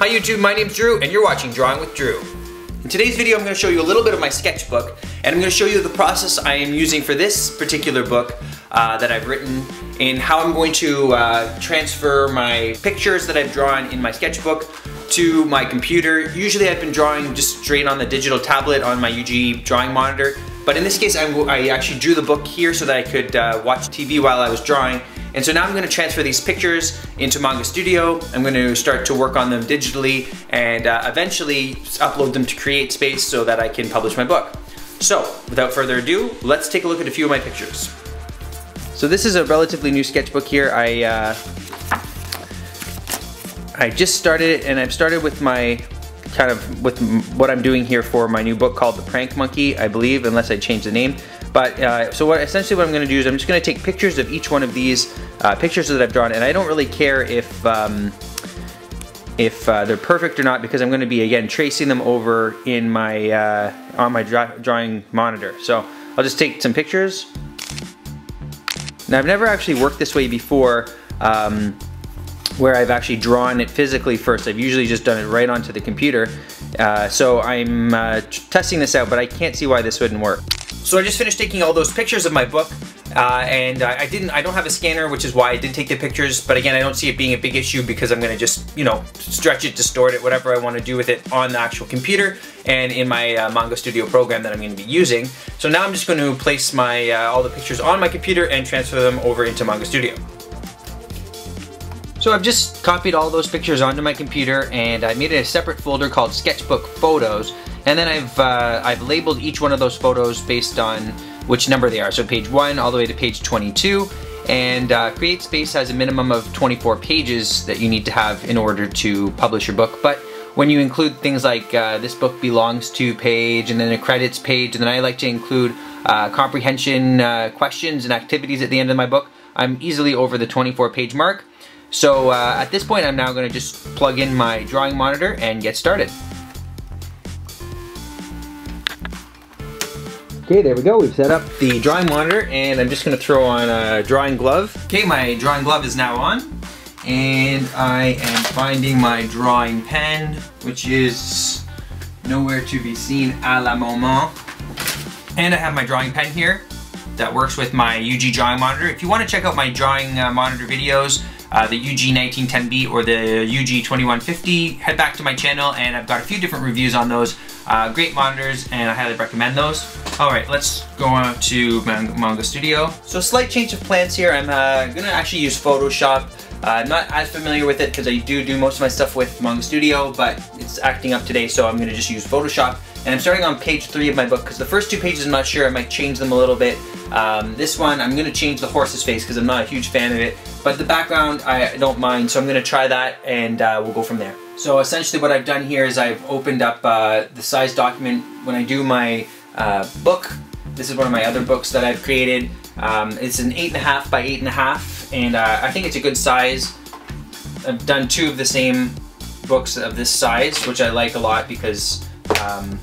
Hi YouTube, my name's Drew and you're watching Drawing with Drew. In today's video I'm going to show you a little bit of my sketchbook and I'm going to show you the process I am using for this particular book uh, that I've written and how I'm going to uh, transfer my pictures that I've drawn in my sketchbook to my computer. Usually I've been drawing just straight on the digital tablet on my UG drawing monitor but in this case I'm, i actually drew the book here so that I could uh, watch TV while I was drawing and so now I'm gonna transfer these pictures into Manga Studio. I'm gonna start to work on them digitally and uh, eventually upload them to CreateSpace so that I can publish my book. So without further ado, let's take a look at a few of my pictures. So this is a relatively new sketchbook here. I, uh, I just started it and I've started with my kind of with what I'm doing here for my new book called The Prank Monkey, I believe, unless I change the name. But uh, so what essentially what I'm going to do is I'm just going to take pictures of each one of these uh, pictures that I've drawn, and I don't really care if um, if uh, they're perfect or not because I'm going to be again tracing them over in my uh, on my drawing monitor. So I'll just take some pictures. Now I've never actually worked this way before. Um, where I've actually drawn it physically first. I've usually just done it right onto the computer. Uh, so I'm uh, testing this out, but I can't see why this wouldn't work. So I just finished taking all those pictures of my book uh, and I didn't, I don't have a scanner, which is why I didn't take the pictures. But again, I don't see it being a big issue because I'm gonna just, you know, stretch it, distort it, whatever I wanna do with it on the actual computer and in my uh, Manga Studio program that I'm gonna be using. So now I'm just gonna place my, uh, all the pictures on my computer and transfer them over into Manga Studio. So I've just copied all those pictures onto my computer and I made a separate folder called Sketchbook Photos and then I've, uh, I've labeled each one of those photos based on which number they are. So page 1 all the way to page 22. And uh, CreateSpace has a minimum of 24 pages that you need to have in order to publish your book. But when you include things like uh, this book belongs to page and then a credits page, and then I like to include uh, comprehension uh, questions and activities at the end of my book, I'm easily over the 24 page mark. So uh, at this point I'm now going to just plug in my drawing monitor and get started. Okay, there we go. We've set up the drawing monitor and I'm just gonna throw on a drawing glove. Okay, my drawing glove is now on and I am finding my drawing pen, which is nowhere to be seen a la moment. And I have my drawing pen here that works with my UG drawing monitor. If you wanna check out my drawing uh, monitor videos, uh, the UG 1910B or the UG 2150, head back to my channel and I've got a few different reviews on those. Uh, great monitors and I highly recommend those. Alright, let's go on to Manga Studio. So slight change of plans here. I'm uh, gonna actually use Photoshop. Uh, I'm not as familiar with it because I do do most of my stuff with Manga Studio, but it's acting up today, so I'm gonna just use Photoshop. And I'm starting on page three of my book because the first two pages I'm not sure, I might change them a little bit. Um, this one, I'm gonna change the horse's face because I'm not a huge fan of it, but the background, I don't mind, so I'm gonna try that and uh, we'll go from there. So essentially what I've done here is I've opened up uh, the size document when I do my uh, book. This is one of my other books that I've created. Um, it's an 8.5 by 8.5 and uh, I think it's a good size. I've done two of the same books of this size, which I like a lot because um,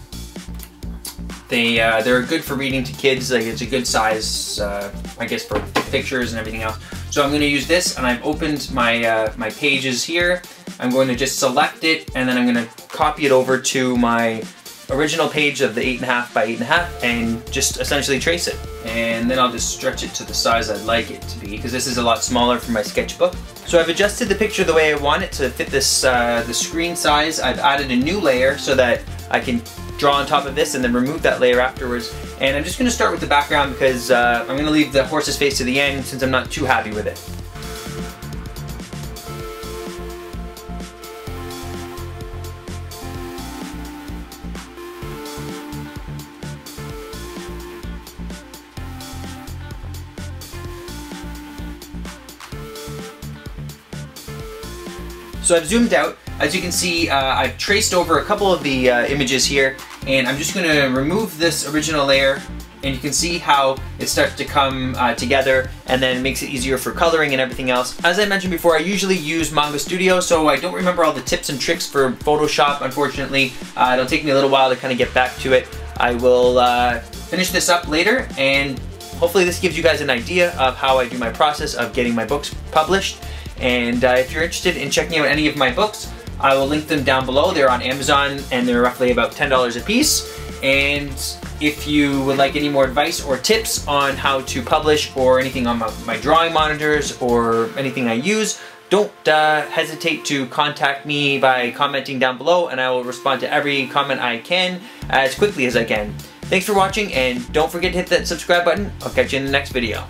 they, uh, they're good for reading to kids. Like it's a good size, uh, I guess, for pictures and everything else. So I'm going to use this and I've opened my, uh, my pages here I'm going to just select it and then I'm going to copy it over to my original page of the 8.5 by 8.5 and just essentially trace it. And then I'll just stretch it to the size I'd like it to be because this is a lot smaller for my sketchbook. So I've adjusted the picture the way I want it to fit this uh, the screen size. I've added a new layer so that I can draw on top of this and then remove that layer afterwards. And I'm just going to start with the background because uh, I'm going to leave the horse's face to the end since I'm not too happy with it. So I've zoomed out. As you can see, uh, I've traced over a couple of the uh, images here, and I'm just gonna remove this original layer, and you can see how it starts to come uh, together, and then makes it easier for coloring and everything else. As I mentioned before, I usually use Manga Studio, so I don't remember all the tips and tricks for Photoshop, unfortunately. Uh, it'll take me a little while to kind of get back to it. I will uh, finish this up later, and hopefully this gives you guys an idea of how I do my process of getting my books published. And uh, if you're interested in checking out any of my books, I will link them down below. They're on Amazon and they're roughly about $10 a piece. And if you would like any more advice or tips on how to publish or anything on my, my drawing monitors or anything I use, don't uh, hesitate to contact me by commenting down below and I will respond to every comment I can as quickly as I can. Thanks for watching and don't forget to hit that subscribe button. I'll catch you in the next video.